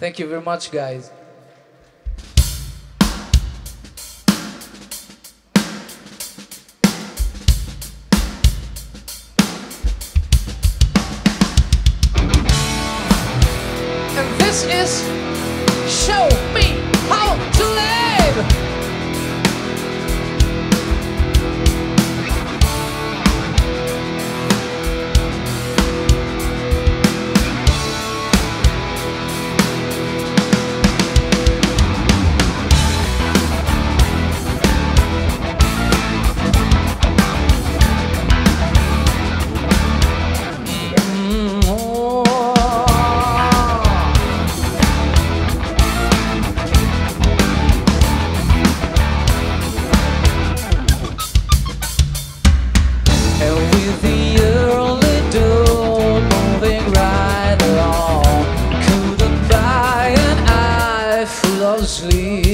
Thank you very much, guys. And this is Show Me How to Live! sleep.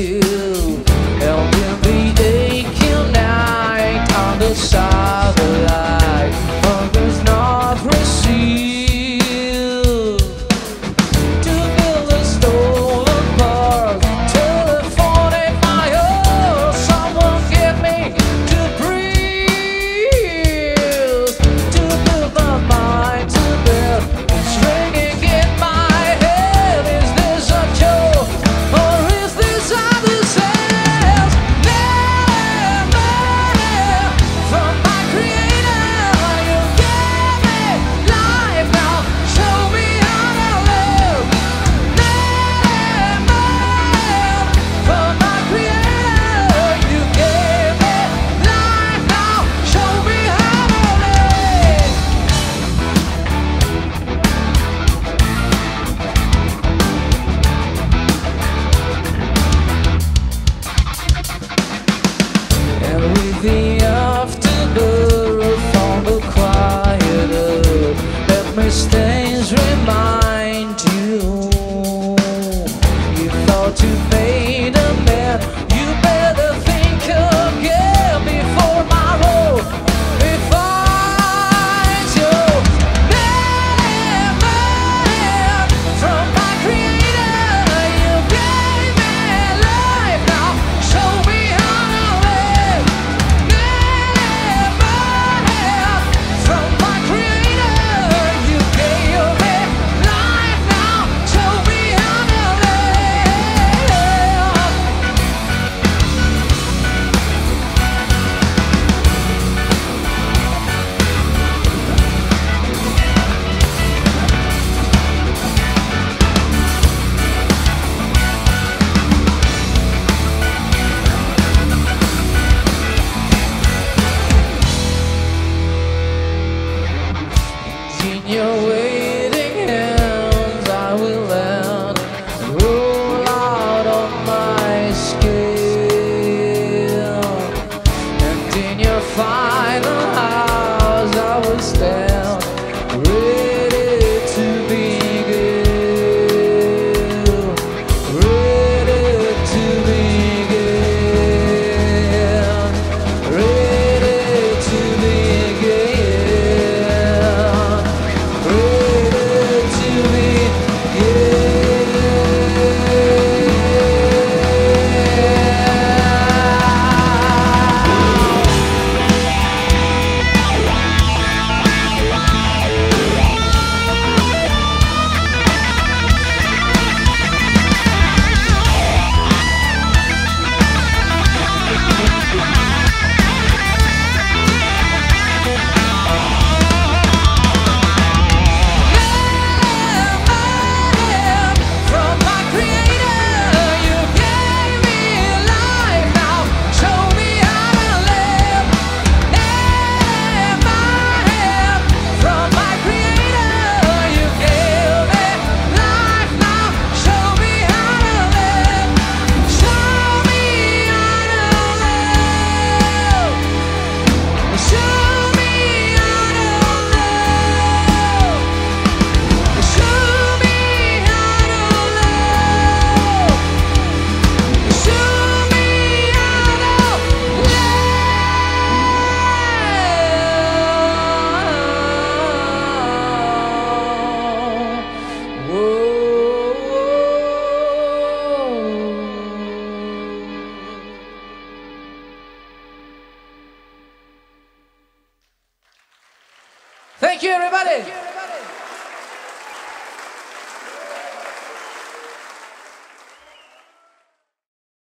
Thank you, everybody.